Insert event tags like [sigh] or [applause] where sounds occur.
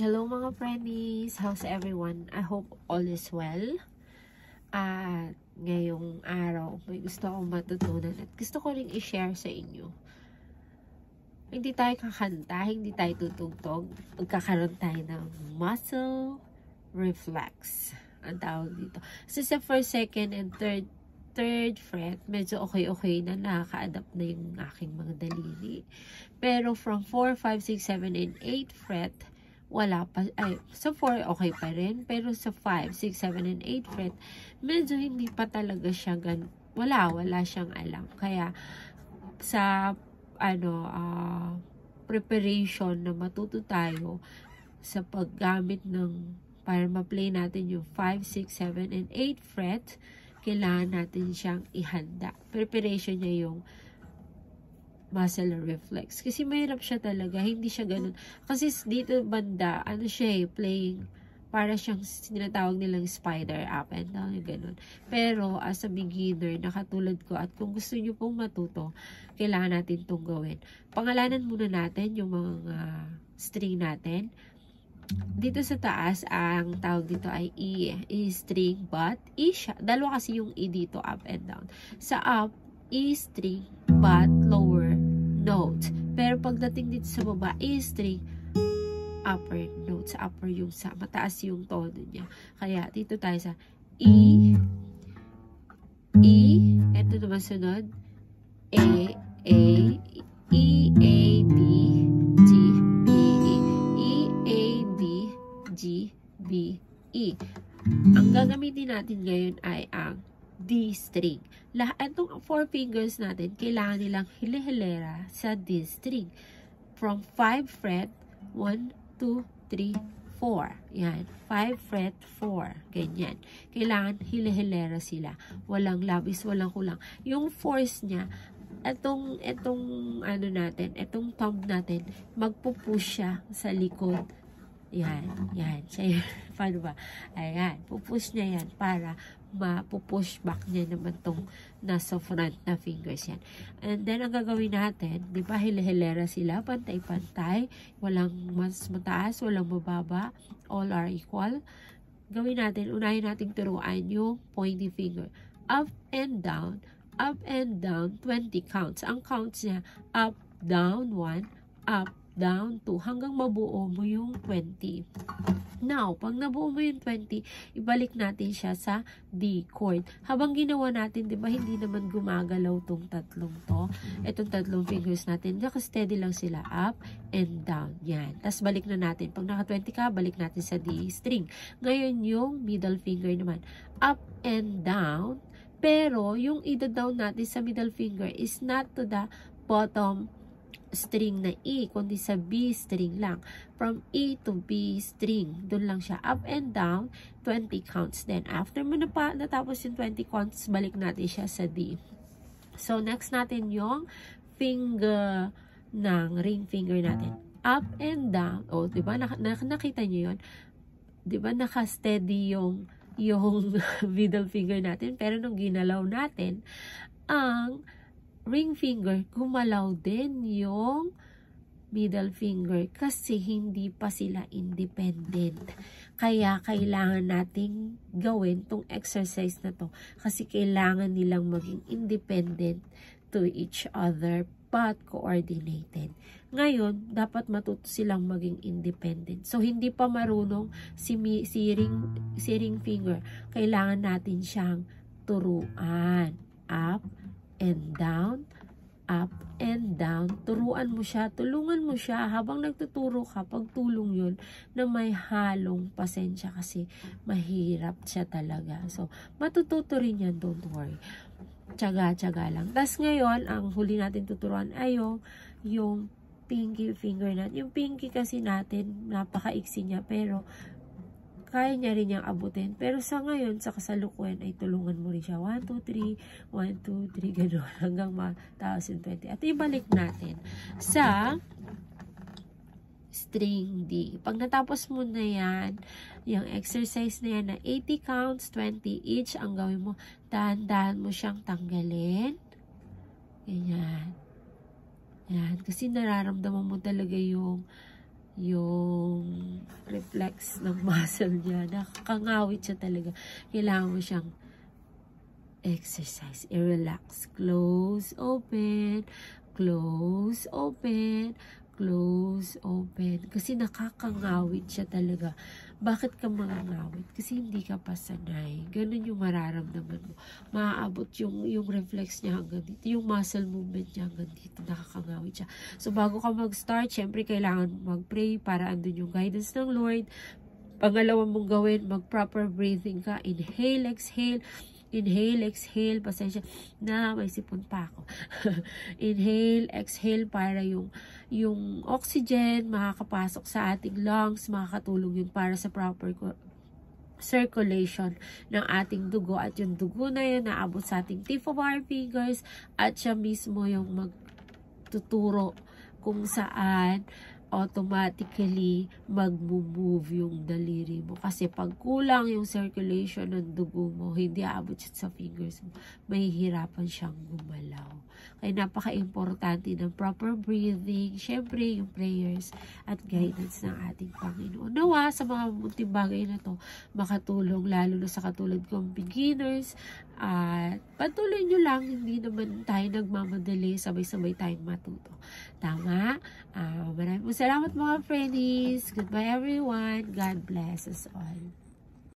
Hello mga friendies! How's everyone? I hope all is well. At ngayong araw, may gusto akong matutunan at gusto ko rin i-share sa inyo. Hindi tayo kakanta, hindi tayo tutugtog. Magkakaroon tayo ng muscle reflex. Ang tawag dito. So sa first, second, and third third fret, medyo okay-okay na nakaka-adapt na yung aking mga daliri. Pero from 4, 5, 6, 7, and 8 fret, wala pa, ay, sa 4, okay pa rin. Pero sa 5, 6, 7, and 8 fret, medyo hindi pa talaga siya gan, wala, wala siyang alam. Kaya, sa, ano, uh, preparation na matuto tayo sa paggamit ng, para ma-play natin yung 5, 6, 7, and 8 fret, kailangan natin siyang ihanda. Preparation niya yung muscle reflex. Kasi mahirap siya talaga. Hindi siya ganun. Kasi dito banda, ano siya eh, playing, para siyang sinatawag nilang spider up and down, yung ganun. Pero, as a beginner, nakatulad ko, at kung gusto nyo pong matuto, kailangan natin itong gawin. Pangalanan muna natin yung mga string natin. Dito sa taas, ang tawag dito ay E, E string, but E siya. Dalawa kasi yung E dito, up and down. Sa up, E string, but lower. Pagdating dito sa baba, E string, upper note. Upper yung sa, mataas yung tono niya. Kaya, dito tayo sa E, E, eto naman sunod, A, A, E, A, D, G, B, E, E, A, D, G, B, E. Ang gagamitin natin ngayon ay ang D string. Lahat ng four fingers natin, kailangan nilang hilihilera sa D string. From 5 fret, 1, 2, 3, 4. Yan. 5 fret 4. Ganyan. Kailangan hilihilera sila. Walang labis, walang kulang. Yung force niya, etong, etong, ano natin, etong thumb natin, magpupush siya sa likod. Yan. Yan. Siya [laughs] Paano ba? Ayan. Pupush niya yan para mapupush back niya naman tong nasa front na fingers yan. And then, ang gagawin natin, di ba, hilera sila, pantay-pantay, walang mas mataas, walang mababa, all are equal. Gawin natin, unahin natin turuan yung pointing finger. Up and down, up and down, 20 counts. Ang counts niya, up, down, 1, up, down 2 hanggang mabuo mo yung 20. Now, pag nabuo mo yung 20, ibalik natin siya sa D chord. Habang ginawa natin, di ba, hindi naman gumagalaw tong tatlong to. Itong tatlong fingers natin, naka-steady lang sila up and down. Yan. Tapos balik na natin. Pag naka-20 ka, balik natin sa D string. Ngayon, yung middle finger naman, up and down. Pero, yung ida-down natin sa middle finger is not to the bottom string na E, kundi sa B string lang. From E to B string, doon lang siya. Up and down, 20 counts. Then, after mo na natapos yung 20 counts, balik natin siya sa D. So, next natin yung finger ng ring finger natin. Up and down. O, oh, di ba? Nak nakita nyo yun? Di ba? Naka-steady yung yung [laughs] middle finger natin. Pero nung ginalaw natin, ang ring finger, gumalaw din yung middle finger kasi hindi pa sila independent. Kaya kailangan nating gawin tong exercise na to kasi kailangan nilang maging independent to each other but coordinated. Ngayon, dapat matuto silang maging independent. So, hindi pa marunong si, si, ring, si ring finger. Kailangan natin siyang turuan. Up, and down, up and down. Turuan mo siya, tulungan mo siya habang nagtuturo ka, pagtulong yun na may halong pasensya kasi mahirap siya talaga. So, matututo rin yan, don't worry. Tsaga-tsaga lang. Tapos ngayon, ang huli natin tuturuan ay yung, yung pinky finger natin. Yung pinky kasi natin, napakaiksi niya, pero kaya niya rin niyang abutin. Pero sa ngayon, sa kasalukuyan, ay tulungan mo rin siya. 1, 2, 3, 1, 2, 3, gano'n. Hanggang mataas yung 20. At ibalik natin sa string D. Pag natapos mo na yan, yung exercise na yan na 80 counts, 20 each, ang gawin mo, dahan-dahan mo siyang tanggalin. Ganyan. Yan. Kasi nararamdaman mo talaga yung yung reflex ng [laughs] muscle niya. Nakakangawit siya talaga. Kailangan mo siyang exercise. I-relax. Close, open, close, open, close, open. Kasi nakakangawit siya talaga. Bakit ka mangangawit? Kasi hindi ka pa sanay. Ganun yung mararamdaman mo. Maaabot yung, yung reflex niya hanggang dito. Yung muscle movement niya hanggang dito. Nakakangawit siya. So, bago ka mag-start, syempre kailangan mag-pray para andun yung guidance ng Lord. Pangalawa mong gawin, mag-proper breathing ka. Inhale, exhale. Inhale, exhale. Pasensya na, may sipon pa ako. [laughs] Inhale, exhale para yung, yung oxygen makakapasok sa ating lungs. Makakatulong yun para sa proper circulation ng ating dugo. At yung dugo na yun, naabot sa ating tip of our fingers. At siya mismo yung magtuturo kung saan automatically mag-move yung daliri mo. Kasi pag kulang yung circulation ng dugo mo, hindi aabot siya sa fingers mo, mahihirapan siyang gumalaw. Kaya napaka-importante ng proper breathing, syempre yung prayers at guidance ng ating Panginoon. Nawa sa mga munting bagay na to, makatulong lalo na sa katulad kong beginners at patuloy nyo lang, hindi naman tayo nagmamadali, sabay-sabay tayong matuto. Tama? Uh, maraming salamat mga friendies. Goodbye everyone. God bless us all.